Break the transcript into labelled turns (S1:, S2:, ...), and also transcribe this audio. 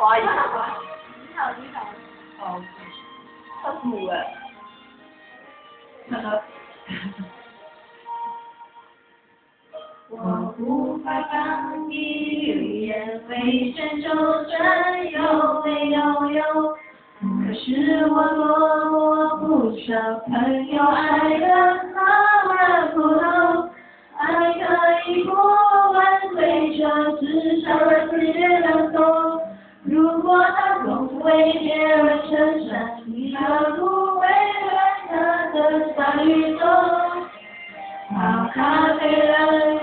S1: 我也讲华语。
S2: 你好，你好。
S1: 哦，他是母哎。哈哈。
S2: 我无法放弃语言，会选手真有没有有？可是我多么不舍朋友爱的那么普通，爱可以不问对错，至少让自己能总为别人撑伞，你却 me when sunrise.